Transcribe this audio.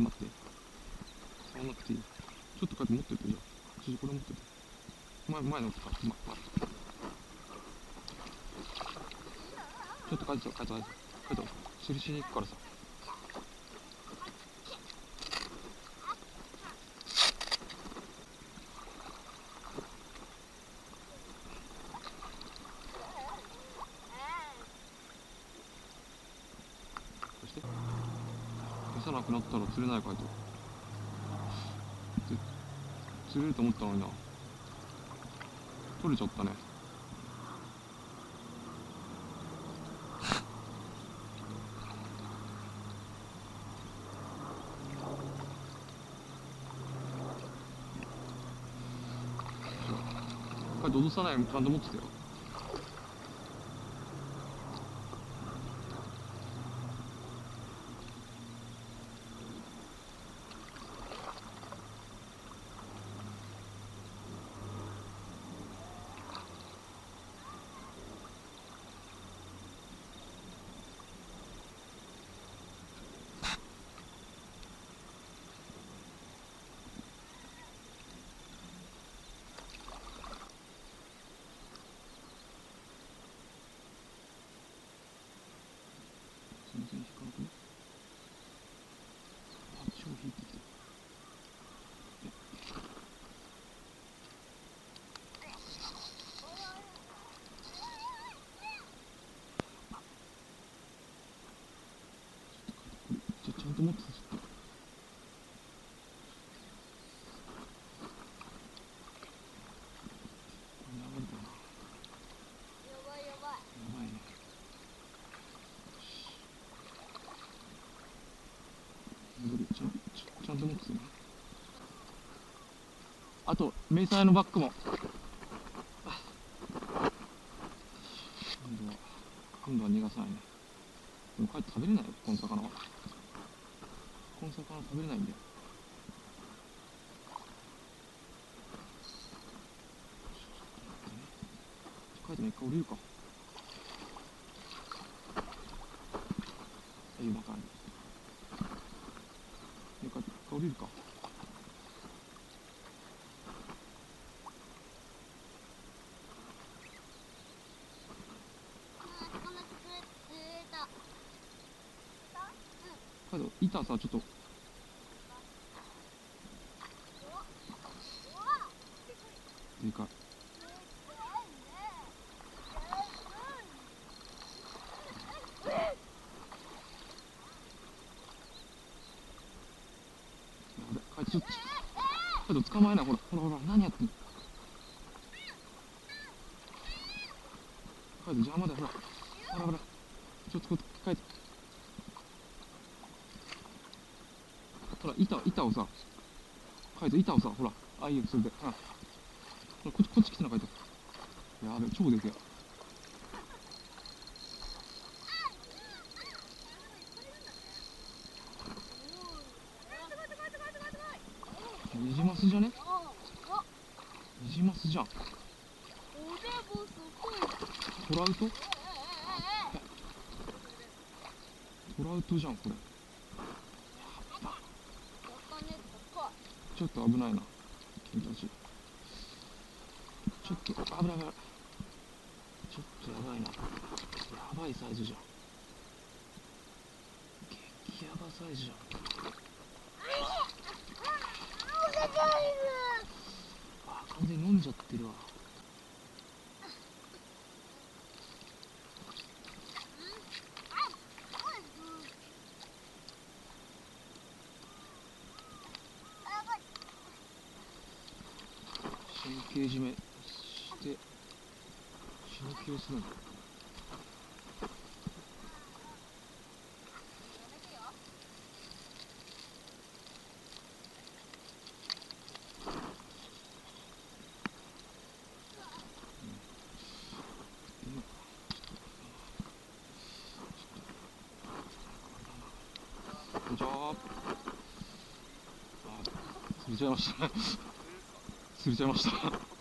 待って。あ、待って。ちょっとこうやって持ってていいよ。ちょっとこれ持ってて。前前のか、ま、ま、ちょっと書いて書いて書いて書いて印に行くからさ。餌なくなったら釣れないかいと。釣れると思ったのにな。取れちゃったね。これ脅さないようにちゃんと持ってたよ。全然引かなくねあ超引いてきたちょちゃんと持ってたちょっとこれ流れたなやばいやばいやばいね戻るちゃんちゃんと持っててねあと迷彩のバッグも。今度は今度は逃がさないね。でも帰って食べれないよこの魚は。この魚食べれないんだよ。帰っても一回降りるか。あいうバカに降りるか。あー魚釣れ釣れたけど板さちょっとでかいやべ帰ってちょっとちょっと捕まえないほらほらほら何やってんの帰って邪魔だよほらほらほらちょっとこ帰ってほら板板をさ帰って板をさほらあいいよそれでほらこっちこっち来てな書いてやべ超でけえニジマスじゃね？ニジマスじゃん。トラウト？トラウトじゃんこれ。ちょっと危ないな。君たち。ちょっと危ない危ない。ちょっとやばいな。やばいサイズじゃん。激ヤバサイズじゃん。あ完全に飲んじゃってるわ。神経締めして神経するんだこんにちはあ釣れちゃいました。ね釣れちゃいました。